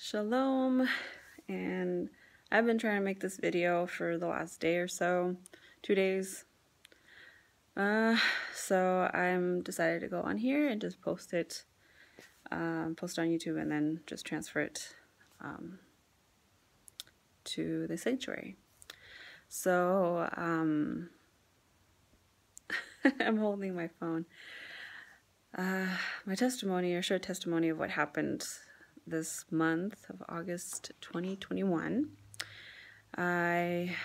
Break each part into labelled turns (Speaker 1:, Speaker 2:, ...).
Speaker 1: Shalom, and I've been trying to make this video for the last day or so, two days. Uh, so I'm decided to go on here and just post it, um, post on YouTube, and then just transfer it um, to the sanctuary. So um, I'm holding my phone. Uh, my testimony, or short testimony of what happened this month of August 2021, I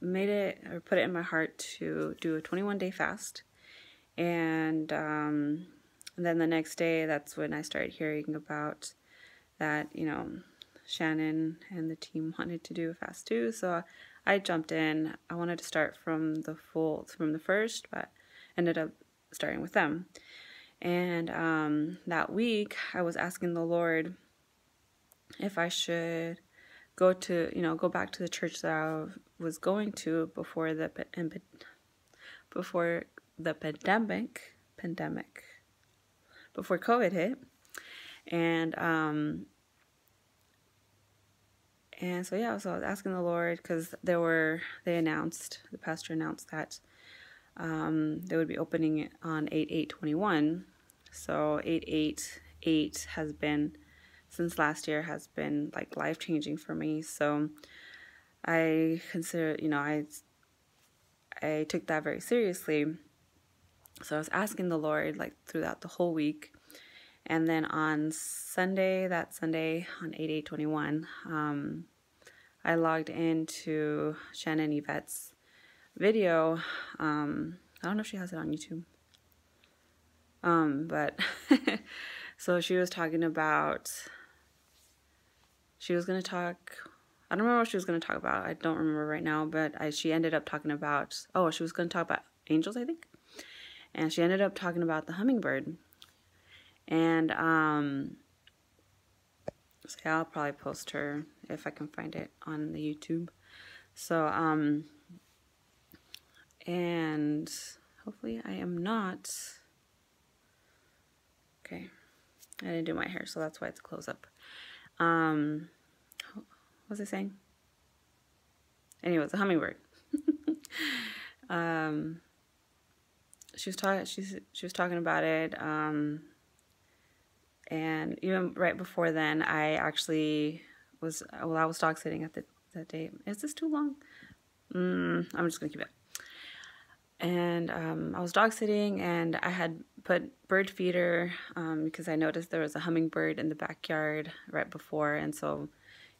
Speaker 1: made it or put it in my heart to do a 21 day fast. And, um, and then the next day, that's when I started hearing about that, you know, Shannon and the team wanted to do a fast too. So I jumped in. I wanted to start from the full, from the first, but ended up starting with them. And um, that week, I was asking the Lord if I should go to, you know, go back to the church that I was going to before the before the pandemic, pandemic, before COVID hit, and um, and so yeah, so I was asking the Lord because there were they announced the pastor announced that um, they would be opening it on eight eight twenty one, so eight eight eight has been since last year has been like life changing for me. So I consider, you know, I I took that very seriously. So I was asking the Lord like throughout the whole week. And then on Sunday, that Sunday on 8 8 21, um, I logged into Shannon Yvette's video. Um, I don't know if she has it on YouTube. Um, but so she was talking about she was going to talk I don't remember what she was going to talk about. I don't remember right now, but I, she ended up talking about oh, she was going to talk about angels, I think. And she ended up talking about the hummingbird. And um so yeah, I'll probably post her if I can find it on the YouTube. So um and hopefully I am not okay. I didn't do my hair, so that's why it's a close up. Um, what was I saying? Anyway, it's a hummingbird. um, she was talking. She's she was talking about it. Um, and even right before then, I actually was well. I was dog sitting at the that day. Is this too long? Mm, I'm just gonna keep it. And um, I was dog sitting, and I had put bird feeder um, because I noticed there was a hummingbird in the backyard right before, and so,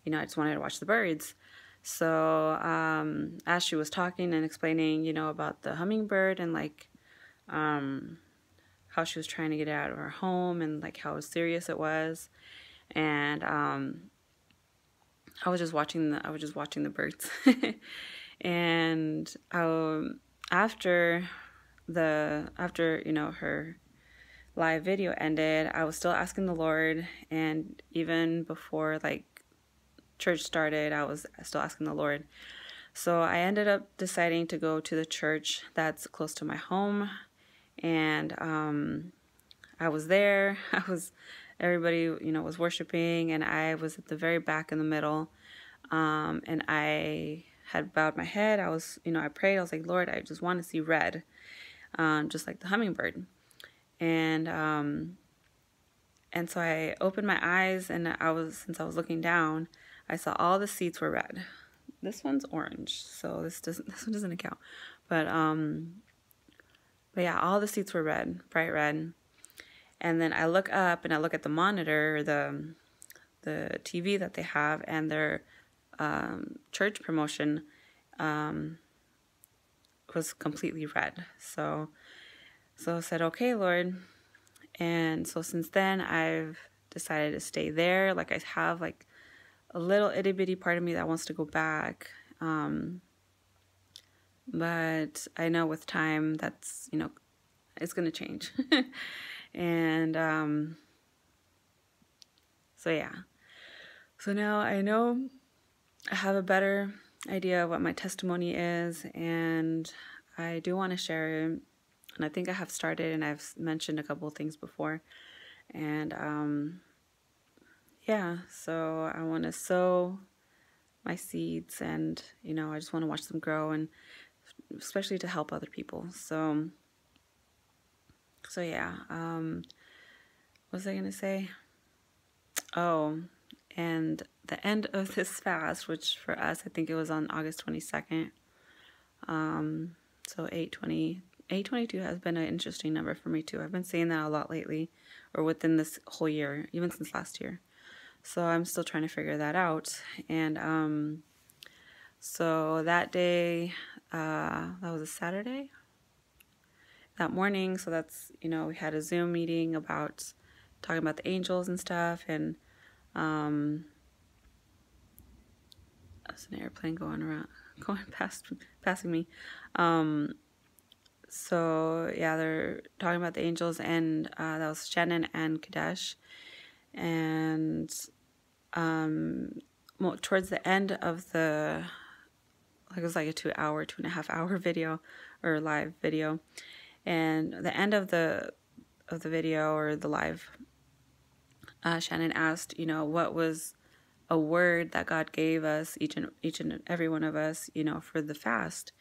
Speaker 1: you know, I just wanted to watch the birds. So um, as she was talking and explaining, you know, about the hummingbird and like um, how she was trying to get out of her home and like how serious it was, and um, I was just watching the I was just watching the birds, and um, after the after you know her live video ended, I was still asking the Lord, and even before like church started, I was still asking the Lord. So I ended up deciding to go to the church that's close to my home, and um, I was there. I was everybody you know was worshiping, and I was at the very back in the middle, um, and I had bowed my head. I was you know I prayed. I was like, Lord, I just want to see red um, just like the hummingbird. And um, and so I opened my eyes, and I was since I was looking down, I saw all the seats were red. This one's orange, so this doesn't this one doesn't account. But um, but yeah, all the seats were red, bright red. And then I look up and I look at the monitor, the the TV that they have, and their um, church promotion um, was completely red. So, so I said, okay, Lord. And so since then, I've decided to stay there. Like I have like a little itty bitty part of me that wants to go back. Um, but I know with time that's, you know, it's going to change. and um, so, yeah. So now I know I have a better idea of what my testimony is, and I do want to share it. And I think I have started, and I've mentioned a couple of things before. And um, yeah, so I want to sow my seeds and, you know, I just want to watch them grow and especially to help other people. So, so yeah, um, what was I going to say? Oh, and the end of this fast, which for us, I think it was on August 22nd. Um, so 820, 822 has been an interesting number for me too. I've been saying that a lot lately or within this whole year, even since last year. So I'm still trying to figure that out. And um, so that day, uh, that was a Saturday. That morning, so that's, you know, we had a Zoom meeting about talking about the angels and stuff. And um, there's an airplane going around, going past, passing me. Um, so yeah, they're talking about the angels, and uh, that was Shannon and Kadesh. And um, well, towards the end of the, like it was like a two hour, two and a half hour video or live video, and the end of the of the video or the live, uh, Shannon asked, you know, what was a word that God gave us each and each and every one of us, you know, for the fast.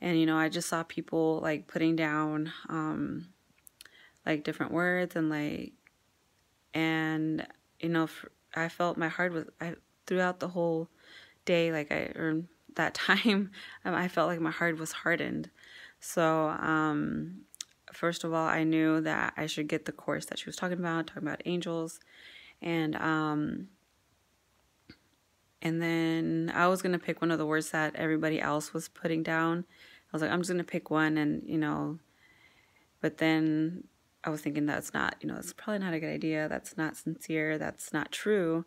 Speaker 1: And you know, I just saw people like putting down um like different words and like and you know, for, I felt my heart was I throughout the whole day like I or that time um, I felt like my heart was hardened. So um first of all, I knew that I should get the course that she was talking about, talking about angels and um and then I was going to pick one of the words that everybody else was putting down. I was like, I'm just going to pick one and, you know, but then I was thinking that's not, you know, it's probably not a good idea. That's not sincere. That's not true.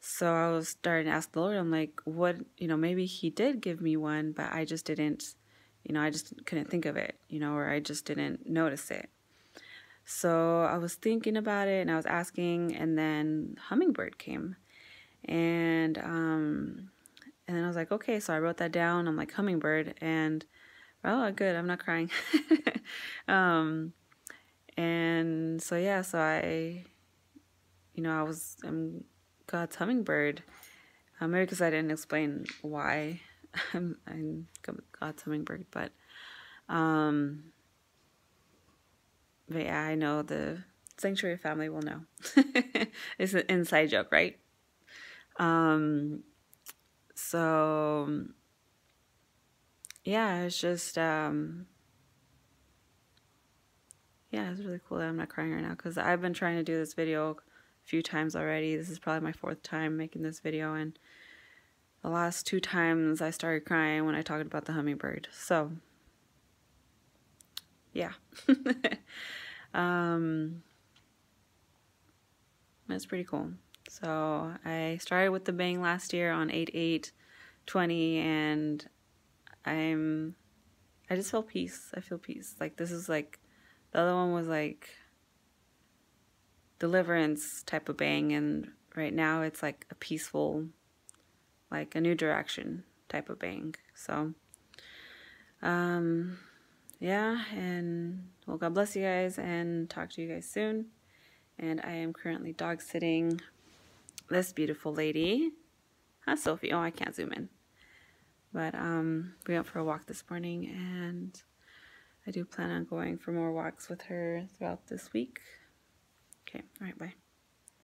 Speaker 1: So I was starting to ask the Lord, I'm like, what, you know, maybe He did give me one, but I just didn't, you know, I just couldn't think of it, you know, or I just didn't notice it. So I was thinking about it and I was asking, and then Hummingbird came. And, um, and then I was like, okay, so I wrote that down. I'm like, Hummingbird. And, oh, good, I'm not crying. um, and so yeah, so I, you know, I was I'm God's hummingbird. Uh, maybe because I didn't explain why I'm, I'm God's hummingbird, but um, but yeah, I know the sanctuary family will know. it's an inside joke, right? Um, so yeah, it's just um, yeah, it's really cool that I'm not crying right now because I've been trying to do this video a few times already. This is probably my fourth time making this video, and the last two times I started crying when I talked about the hummingbird. So, yeah. um, that's pretty cool. So, I started with the bang last year on 8 8 20, and I'm, I just feel peace. I feel peace. Like, this is like, the other one was like deliverance type of bang, and right now it's like a peaceful, like a new direction type of bang. So, um, yeah, and well, God bless you guys, and talk to you guys soon. And I am currently dog sitting this beautiful lady. Hi, Sophie. Oh, I can't zoom in. But um, we went for a walk this morning, and I do plan on going for more walks with her throughout this week. Okay, all right, bye.